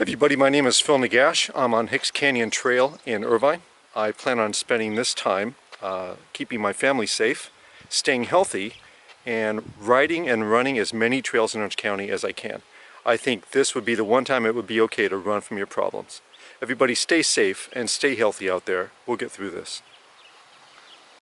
Everybody, my name is Phil Nigash. I'm on Hicks Canyon Trail in Irvine. I plan on spending this time uh, keeping my family safe, staying healthy, and riding and running as many trails in Orange County as I can. I think this would be the one time it would be okay to run from your problems. Everybody stay safe and stay healthy out there. We'll get through this.